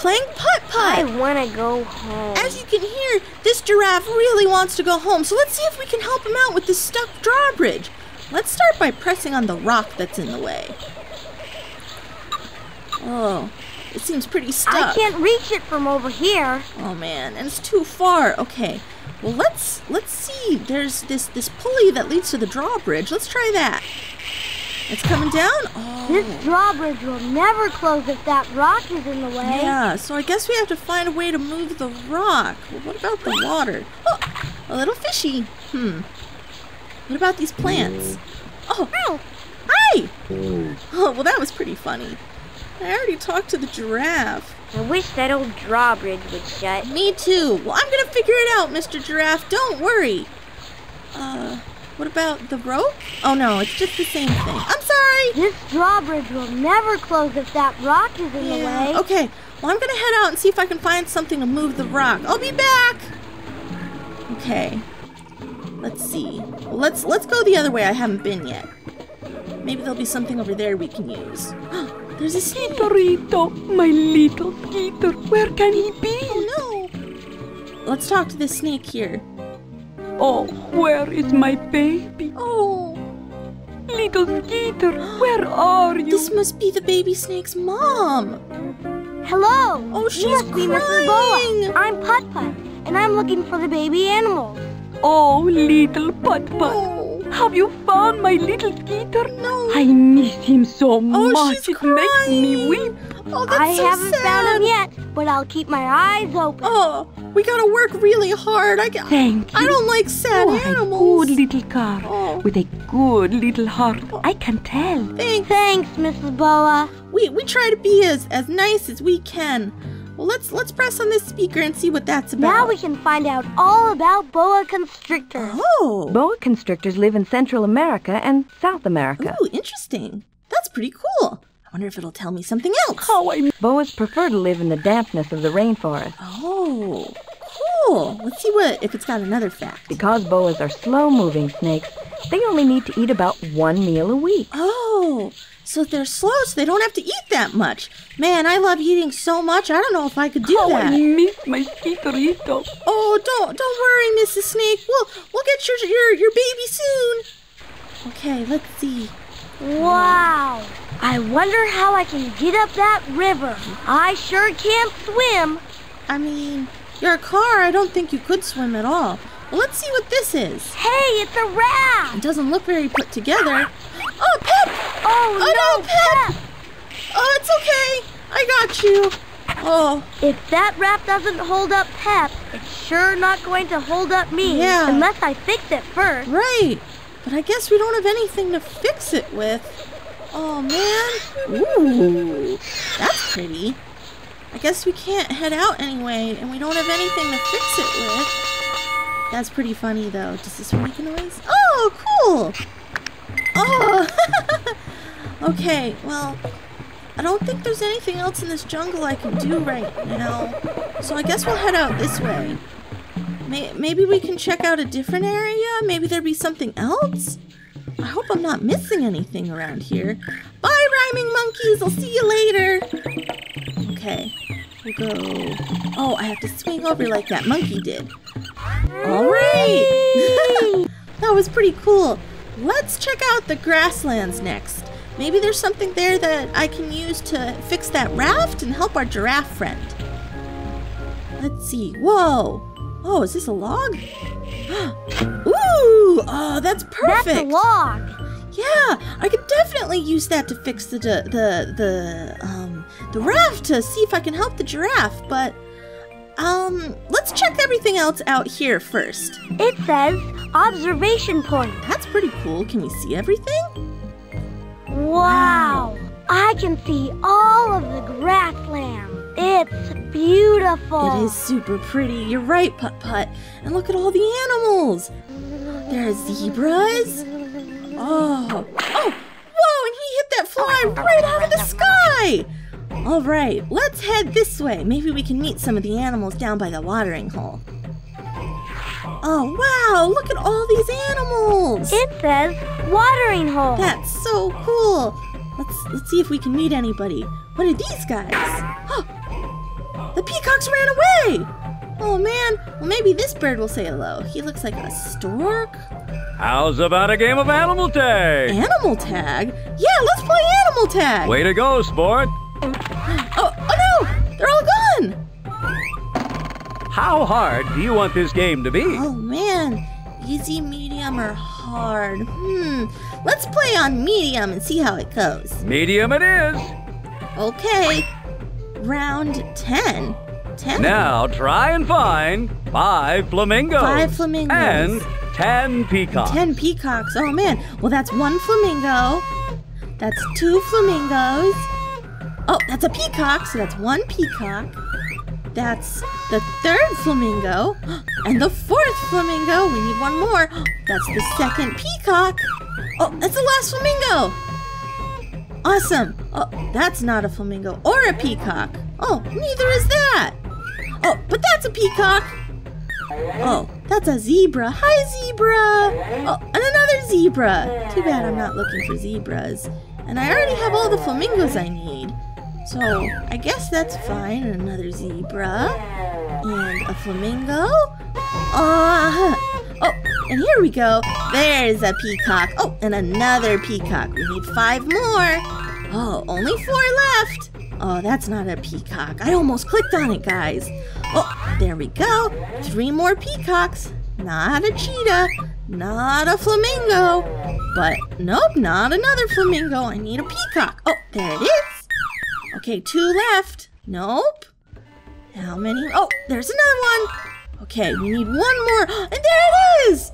playing putt putt. I want to go home. As you can hear, this giraffe really wants to go home, so let's see if we can help him out with this stuck drawbridge. Let's start by pressing on the rock that's in the way. Oh, it seems pretty stuck. I can't reach it from over here. Oh man, and it's too far. Okay. Well, let's let's see. There's this this pulley that leads to the drawbridge. Let's try that. It's coming down. Oh. This drawbridge will never close if that rock is in the way. Yeah, so I guess we have to find a way to move the rock. Well, what about the water? Oh, a little fishy. Hmm. What about these plants? Oh, hi! Oh, well, that was pretty funny. I already talked to the giraffe. I wish that old drawbridge would shut. Me too. Well, I'm gonna figure it out, Mr. Giraffe. Don't worry. Uh, what about the rope? Oh no, it's just the same thing. I'm sorry. This drawbridge will never close if that rock is in the way. Okay. Well, I'm gonna head out and see if I can find something to move the rock. I'll be back. Okay. Let's see. Let's let's go the other way. I haven't been yet. Maybe there'll be something over there we can use. There's a snake. Torito, my little Peter, where can he be? Oh no. Let's talk to this snake here. Oh, where is my baby? Oh, Little Skeeter, where are you? this must be the baby snake's mom. Hello. Oh, she's you must be Mrs. crying. Boa. I'm Putt Putt, and I'm looking for the baby animals. Oh, little Putt Putt. Oh. Have you found my little Skeeter? No. I miss him so Oh, much. it makes me weep. Oh, that's I so haven't sad. found him yet, but I'll keep my eyes open. Oh, we gotta work really hard. I, ca- Thank you. I don't like sad You a animals. good little car Oh. with a good little heart. Oh. I can tell. Thanks. Thanks, Mrs. Boa. We we try to be as as nice as we can. Well, let's let's press on this speaker and see what that's about. Now we can find out all about boa constrictors. Oh. Boa constrictors live in Central America and South America. Ooh, interesting. That's pretty cool. I wonder if it'll tell me something else. How I Boas prefer to live in the dampness of the rainforest. Oh, cool. Let's see what if it's got another fact. Because boas are slow-moving snakes, they only need to eat about one meal a week. Oh, so they're slow, so they don't have to eat that much. Man, I love eating so much. I don't know if I could do How I that. miss my Skeeterito. Oh, don't don't worry, Mrs. Snake. We'll we'll get your your your baby soon. Okay, let's see. Wow. I wonder how I can get up that river. I sure can't swim. I mean, you're a car. I don't think you could swim at all. Well, let's see what this is. Hey, it's a raft. It doesn't look very put together. Oh, Pep! Oh, Oh, no, Pep! Pep. Oh, it's okay. I got you. Oh, If that raft doesn't hold up Pep, it's sure not going to hold up me. Yeah. Unless I fix it first. right. But I guess we don't have anything to fix it with. Oh, man. Ooh, that's pretty. I guess we can't head out anyway, and we don't have anything to fix it with. That's pretty funny, though. Does this one make a noise? Oh, cool. Okay, well, I don't think there's anything else in this jungle I can do right now. So I guess we'll head out this way. May- maybe we can check out a different area? Maybe there'd be something else? I hope I'm not missing anything around here. Bye, rhyming monkeys. I'll see you later. Okay, we'll go. Oh, I have to swing over like that monkey did. All right. that was pretty cool. Let's check out the grasslands next. Maybe there's something there that I can use to fix that raft and help our giraffe friend. Let's see. Whoa. Oh, is this a log? Ooh, oh, that's perfect. That's a log. Yeah, I could definitely use that to fix the the the, the um the raft to see if I can help the giraffe. But um, let's check everything else out here first. It says observation point. That's pretty cool. Can we see everything? Wow. I can see all of the grassland. It's beautiful. It is super pretty. You're right, Putt Putt. And look at all the animals. There are zebras. Oh, oh, whoa! And he hit that fly right out of the sky. All right, let's head this way. Maybe we can meet some of the animals down by the watering hole. Oh wow! Look at all these animals. It says watering hole. That's so cool. Let's let's see if we can meet anybody. What are these guys? Oh, The peacocks ran away! Oh man, well maybe this bird will say hello. He looks like a stork. How's about a game of animal tag? Animal tag? Yeah, let's play animal tag! Way to go, sport. Oh, oh no! They're all gone! How hard do you want this game to be? Oh man, easy, medium, or hard? Hmm, let's play on medium and see how it goes. Medium it is. Okay, round 10. 10? Now try and find five flamingos. Five flamingos. And ten peacocks. 10 peacocks. Oh man, well that's one flamingo. That's two flamingos. Oh, that's a peacock, so that's one peacock. That's the third flamingo. And the fourth flamingo. We need one more. That's the second peacock. Oh, that's the last flamingo. Awesome. Oh, that's not a flamingo or a peacock. Oh, neither is that. Oh, but that's a peacock. Oh, that's a zebra. Hi, zebra. Oh, and another zebra. Too bad I'm not looking for zebras. And I already have all the flamingos I need. So I guess that's fine. Another zebra. And a flamingo. Uh, oh, and here we go. There's a peacock. Oh, and another peacock. We need five more. Oh, only four left. Oh, that's not a peacock. I almost clicked on it, guys. Oh, there we go. Three more peacocks. Not a cheetah. Not a flamingo. But nope, not another flamingo. I need a peacock. Oh, there it is. Okay, two left. Nope. How many? Oh, there's another one. Okay, we need one more. And there it is.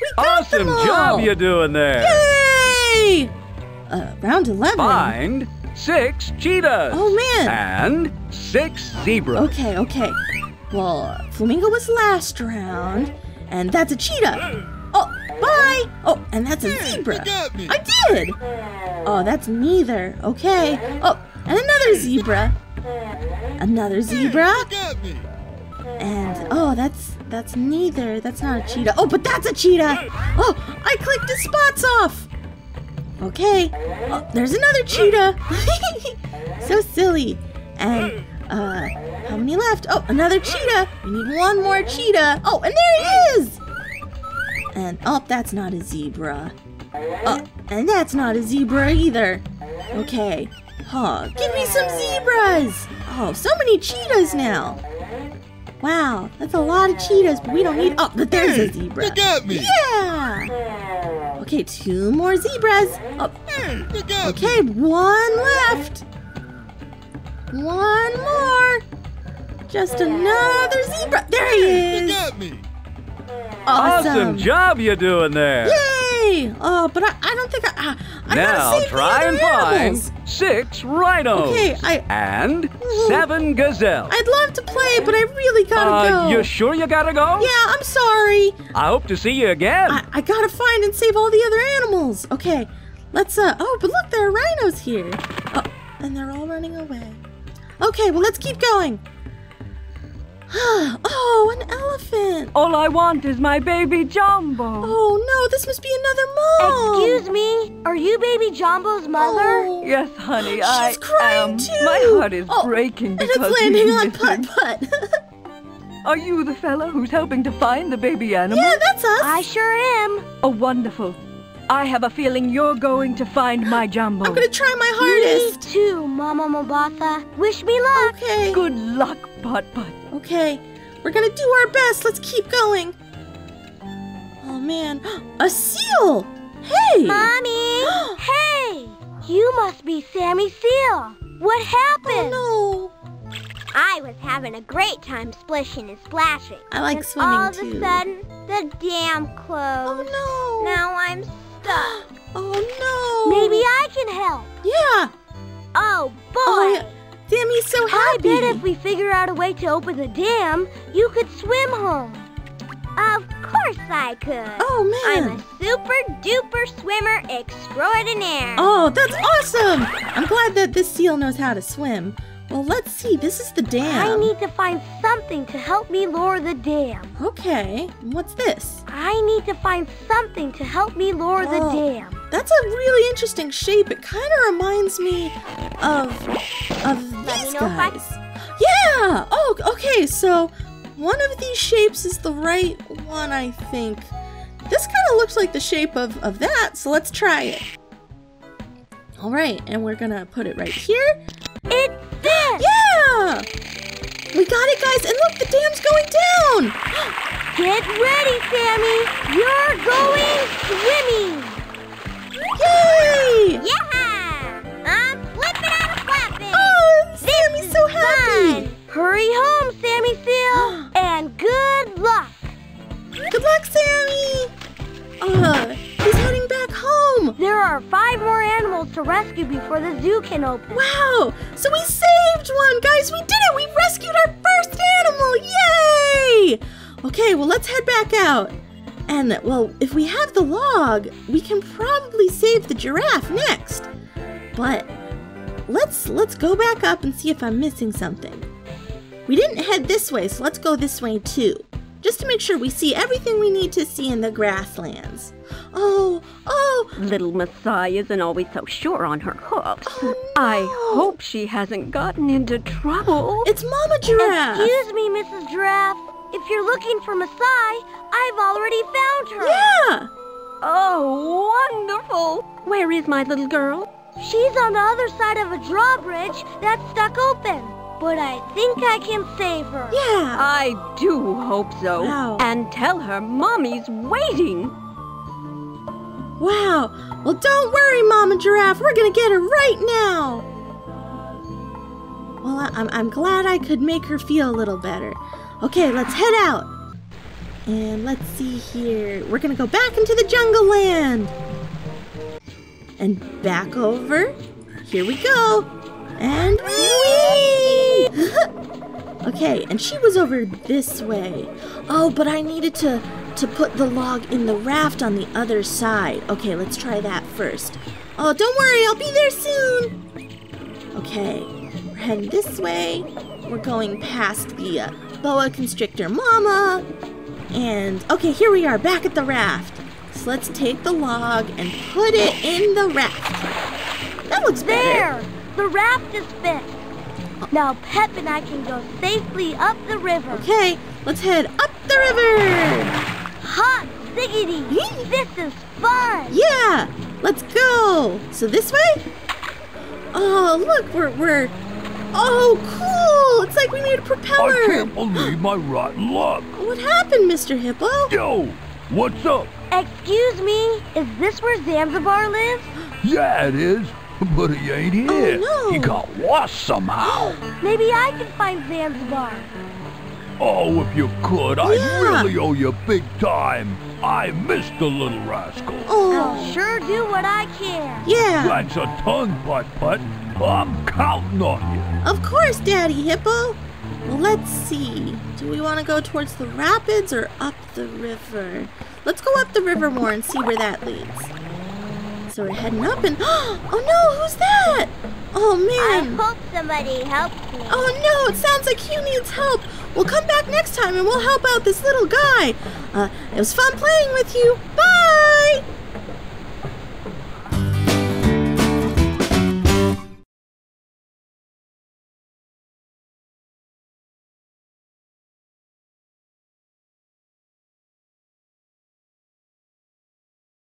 We got Awesome them all. job you doing there. Yay! Uh, round 11. Find six cheetahs. Oh, man. And six zebras. Okay, okay. Well, Flamingo was last round, and that's a cheetah. Oh, bye. Oh, and that's a zebra. I did. Oh, that's neither. Okay. Oh, and another zebra. Another zebra. And oh, that's that's neither. That's not a cheetah. Oh, but that's a cheetah. Oh, I clicked his spots off. Okay. Oh, there's another cheetah. so silly. And uh, how many left? Oh, another cheetah. We need one more cheetah. Oh, and there he is. And oh, that's not a zebra. Oh, and that's not a zebra either. Okay. Huh, give me some zebras. Oh, so many cheetahs now. Wow, that's a lot of cheetahs, but we don't need. Oh, but there's a zebra. You got me. Yeah. Okay, two more zebras. Oh, You got okay, one left. One more. Just another zebra. There he You is. got me. Awesome. Awesome job you're doing there. Yay! Oh, but I, I don't think I. I, I now try and find six rhinos. Okay, I- And seven gazelles. I'd love to play, but I really gotta uh, go. you sure you gotta go? yeah, I'm sorry. I hope to see you again. I, I gotta find and save all the other animals. Okay, let's uh oh, but look, there are rhinos here. Oh, and they're all running away. Okay, well let's keep going. oh, an elephant. All I want is my baby Jumbo. Oh no, this must be another. Excuse me, are you baby Jumbo's mother? Oh. Yes, honey, She's I crying am. too. My heart is Oh, breaking And because it's landing he's on missing. Putt Putt. Are you the fella who's helping to find the baby animal? yeah, that's us. I sure am. Oh, wonderful. I have a feeling you're going to find my Jumbo. I'm gonna try my Me hardest. too, Mama Mobatha. Wish me luck. Okay. Good luck, Putt Putt. Okay, we're gonna do our best. Let's keep going. Oh man, a seal! Hey! Mommy! hey! You must be Sammy Seal. What happened? Oh no. I was having a great time splishing and splashing. I like swimming all of a sudden, the dam closed. Oh no! Now I'm stuck. Oh no! Maybe I can help. Yeah! Oh, oh boy! Oh, yeah. Sammy's so happy. I bet if we figure out a way to open the dam, you could swim home. Of course I could. Oh man. I'm a super duper swimmer extraordinaire. Oh, that's awesome! I'm glad that this seal knows how to swim. Well, let's see. This is the dam. I need to find something to help me lower the dam. Okay, what's this? I need to find something to help me lower the Oh. dam. That's a really interesting shape. It kind of reminds me of of Let me these if I- guys. Yeah! Oh, okay, so one of these shapes is the right one, I think. This kind of looks like the shape of, of that, so let's try it. All right, and we're gonna put it right here. It's this! Yeah! We got it, guys, and look, the dam's going down! Get ready, Sammy! You're going open. Wow! So we saved one, guys! We did it! We rescued our first animal! Yay! Okay, well, let's head back out. And, well, if we have the log, we can probably save the giraffe next. But let's let's go back up and see if I'm missing something. We didn't head this way, so let's go this way too. Just to make sure we see everything we need to see in the grasslands. Oh, oh, Little Masai isn't always so sure on her hooks. Oh, I hope she hasn't gotten into trouble. it's Mama Giraffe! Excuse me, Mrs. Giraffe. If you're looking for Masai, I've already found her. Yeah! Oh, wonderful! Where is my little girl? She's on the other side of a drawbridge that's stuck open. But I think I can save her. Yeah! I do hope so. Wow. And tell her Mommy's waiting. Wow. Well, don't worry, Mama Giraffe. We're gonna get her right now. Well, I- I'm, I'm glad I could make her feel a little better. Okay, let's head out. And let's see here. We're gonna go back into the jungle land. And back over. Here we go. And whee! okay, and she was over this way. Oh, but I needed to to put the log in the raft on the other side. Okay, let's try that first. Oh, don't worry, I'll be there soon. Okay, we're heading this way. We're going past the uh, boa constrictor mama. And okay, here we are back at the raft. So let's take the log and put it in the raft. That looks better. There! The raft is fixed. Now Pep and I can go safely up the river. Okay, let's head up the river. Hot diggity! this is fun! Yeah, let's go. So this way? Oh, look, we're we're Oh, cool! It's like we need a propeller. I can't believe my rotten luck. What happened, Mr. Hippo? Yo, what's up? Excuse me, is this where Zanzibar lives? Yeah, it is. But he ain't oh, here. Oh, no. He got lost somehow. Maybe I can find Zanzibar. Oh, if you could, I Yeah. really owe you big time. I missed the little rascal. Oh, I'll sure do what I can. yeah. That's a ton, Putt Putt. I'm counting on you. Of course, Daddy Hippo. Well, let's see. Do we want to go towards the rapids or up the river? Let's go up the river more and see where that leads. So we're heading up and oh no, who's that? Oh man. I hope somebody helps me. Oh no, it sounds like Hugh needs help. We'll come back next time and we'll help out this little guy. Uh, it was fun playing with you. Bye.